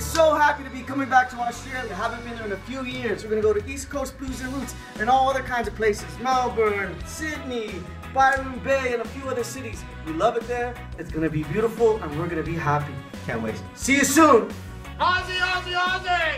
so happy to be coming back to Australia. Haven't been there in a few years. We're gonna go to East Coast Blues and Roots and all other kinds of places. Melbourne, Sydney, Byron Bay, and a few other cities. We love it there. It's gonna be beautiful and we're gonna be happy. Can't wait. See you soon. Aussie, Aussie, Aussie!